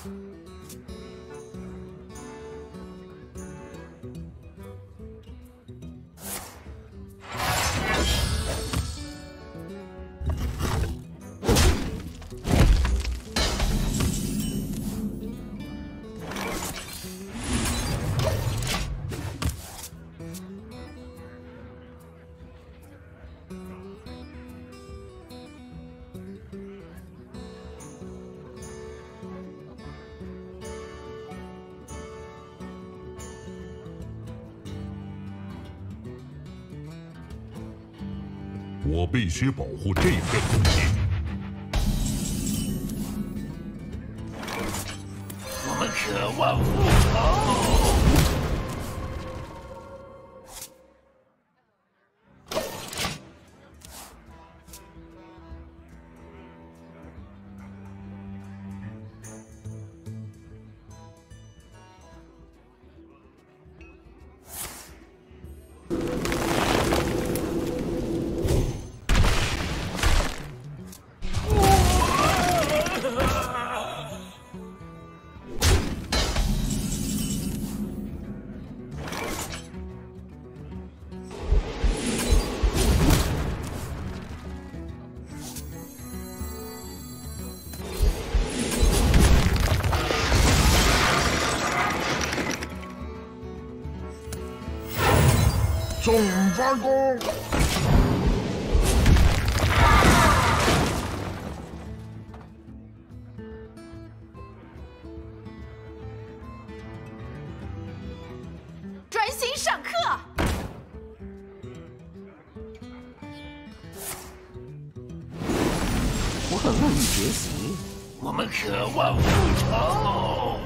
Mm-hmm. 我必须保护这片土地。我们渴望复仇。总发功！专心上课。我很乐意学习。我们渴望复仇。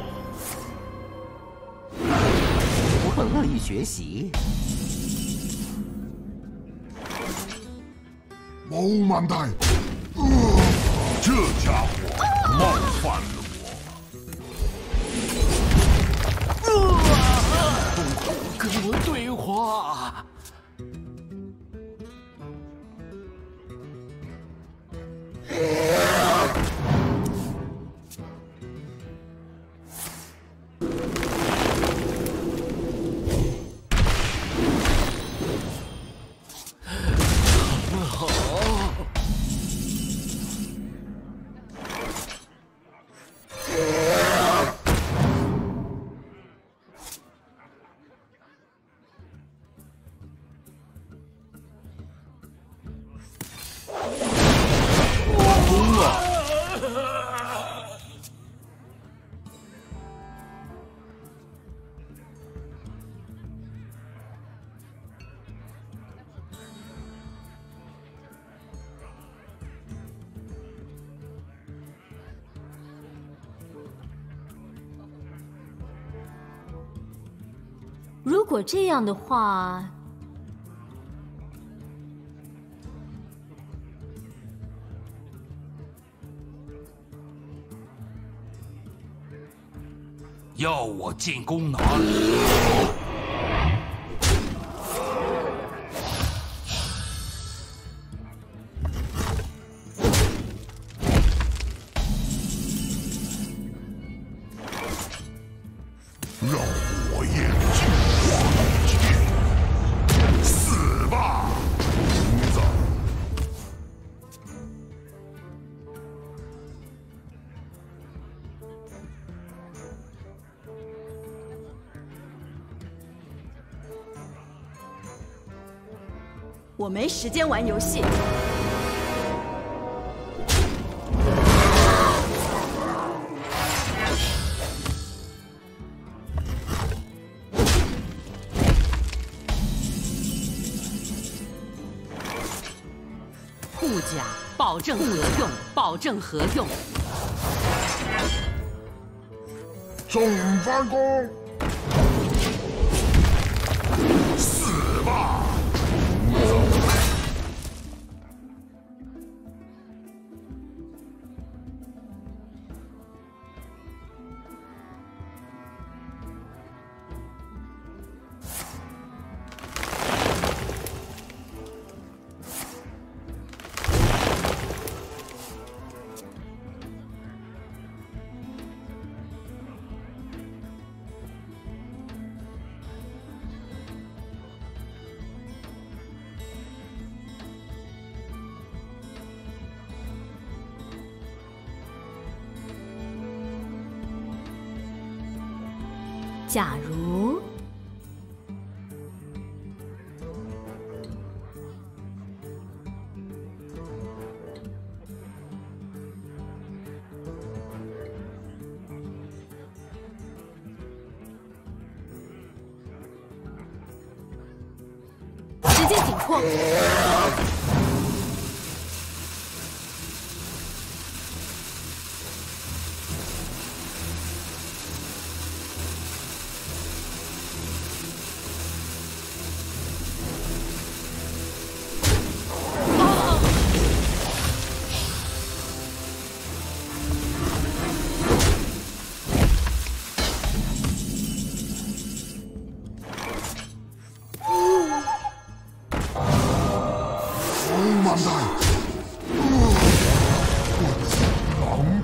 我很乐意学习。毛满代，这家伙冒犯了我。痛苦跟我对话。果这样的话，要我进攻哪里？我没时间玩游戏。护甲保证合用，保证合用。总发功！假如。时间紧迫。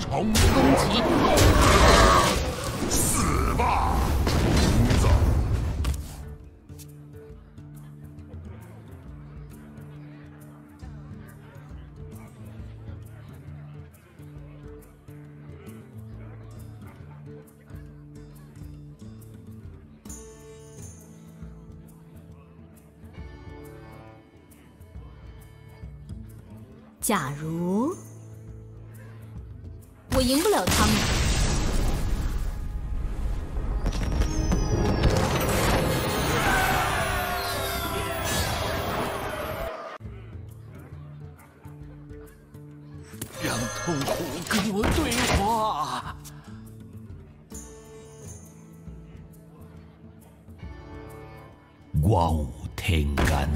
狼长攻击！死吧，假如我赢不了他们，让痛苦跟我对话。我有天干。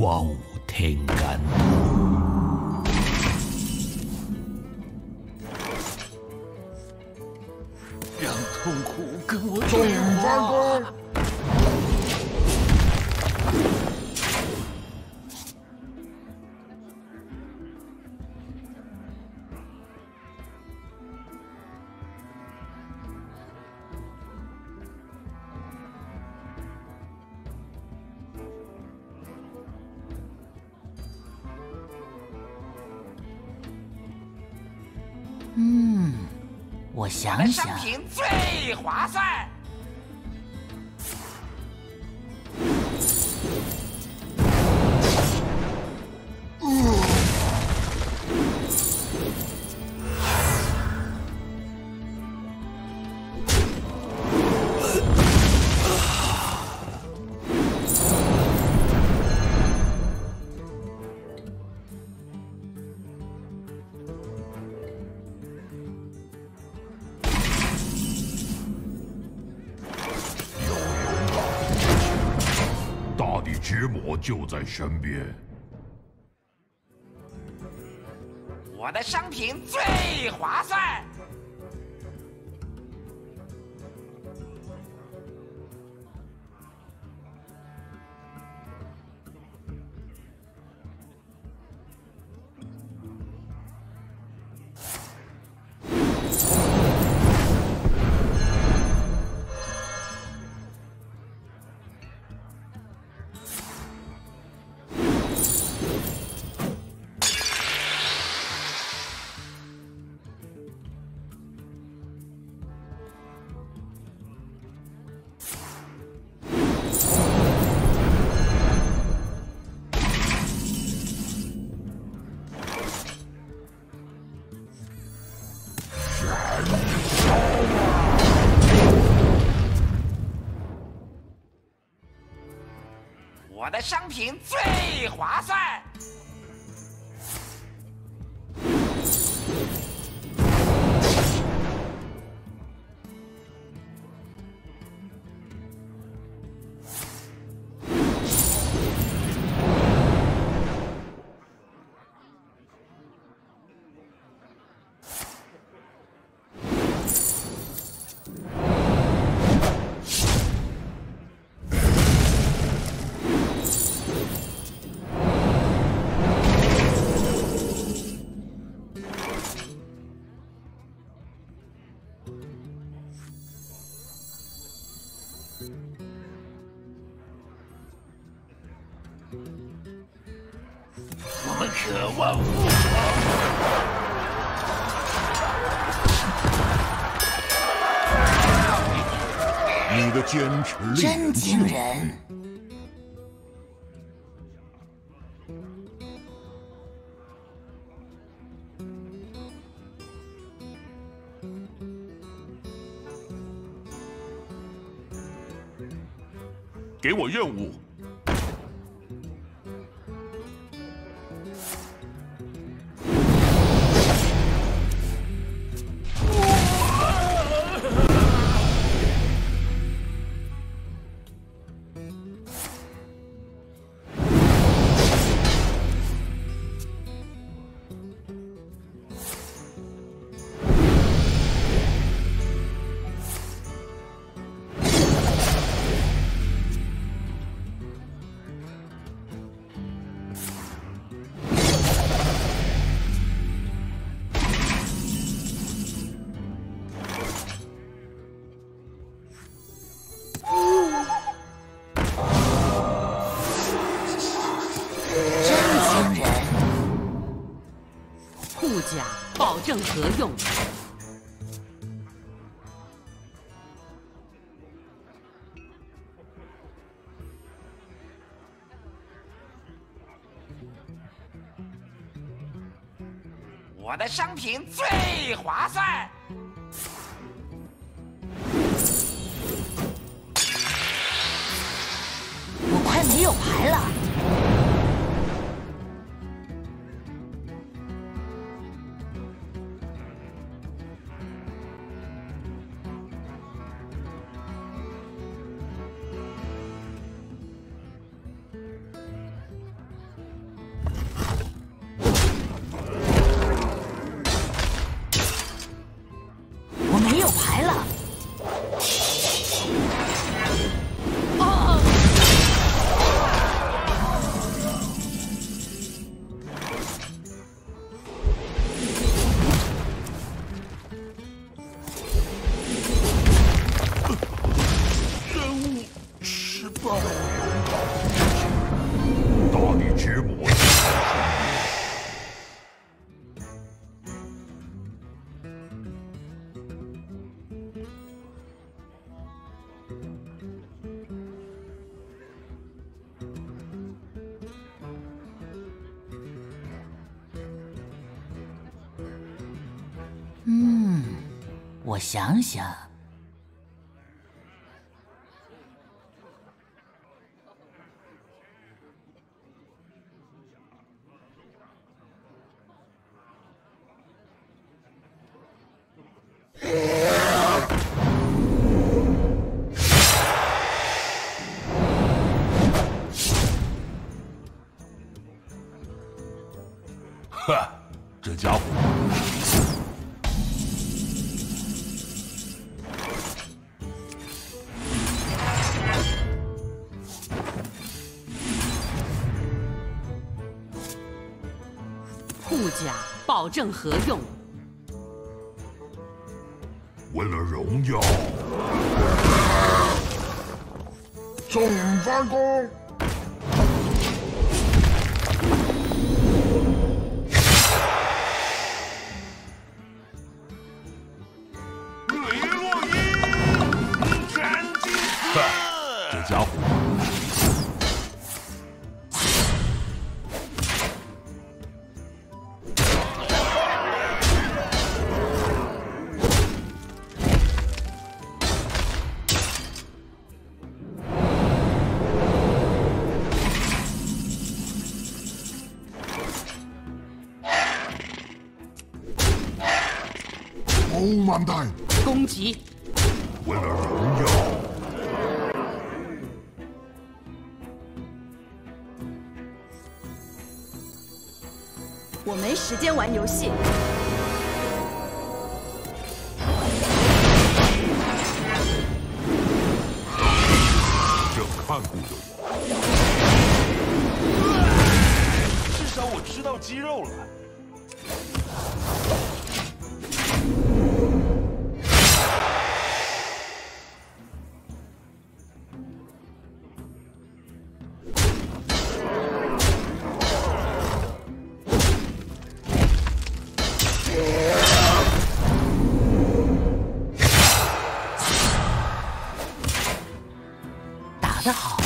我有天干。我想的商想，品最划算。大地之魔就在身边。我的商品最划算。商品最划算。万复仇。你的坚持令真惊人！给我任务。何用，我的商品最划算。我快没有牌了。我想想，保证合用，为了荣耀，总发功。欧曼代，攻击为了荣耀，我没时间玩游戏。打的好。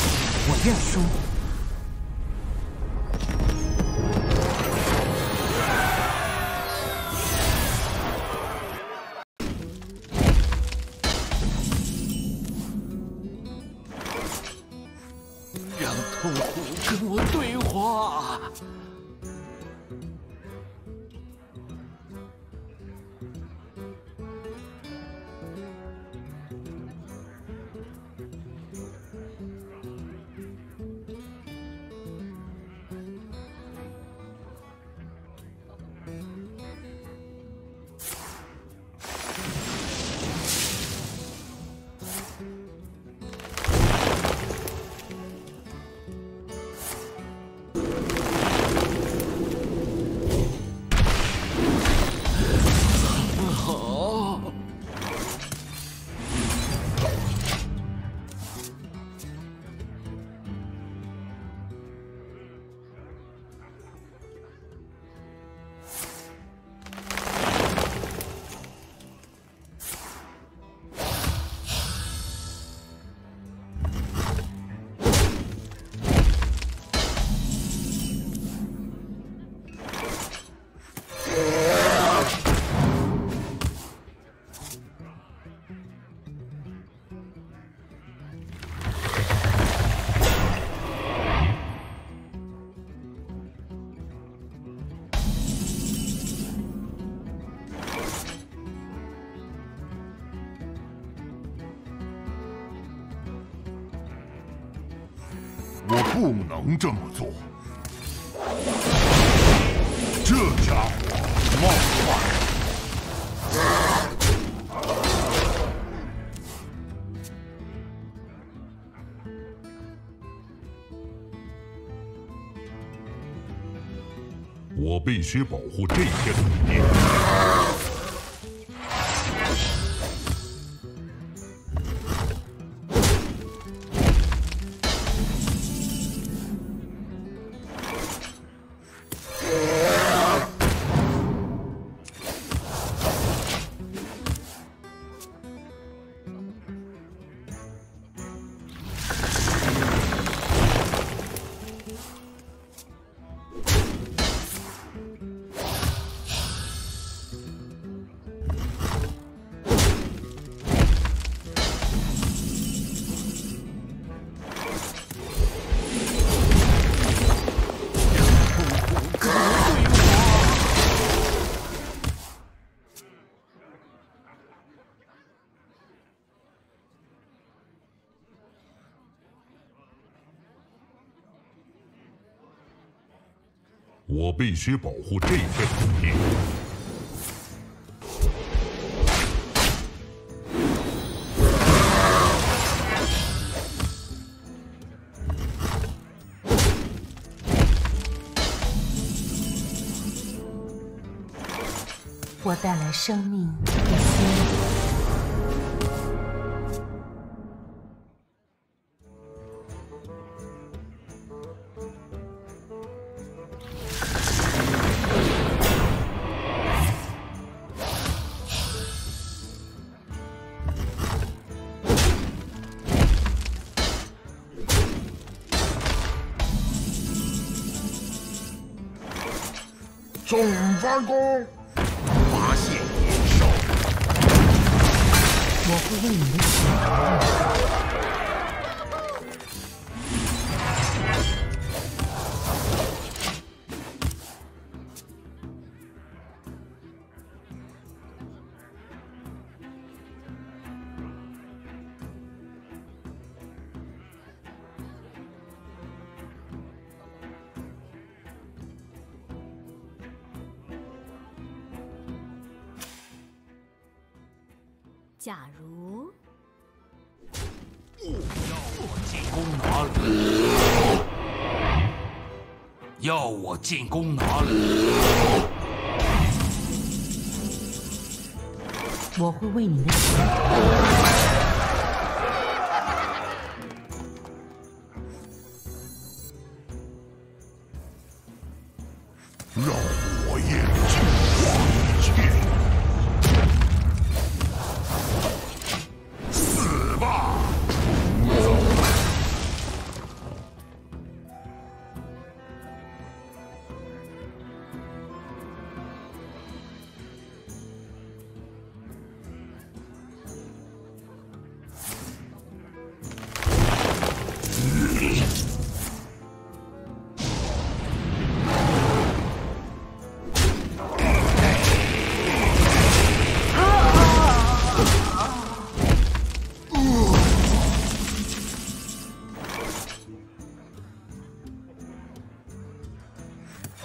我认输能这么做。这家伙冒犯。我必须保护这片土地。我必须保护这片土地。我带来生命和希望。总发功，发现野兽。我会为你的假如要我进攻哪里？要我进攻哪里？我会为你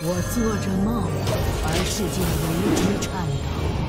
我做着梦，而世界为之颤抖。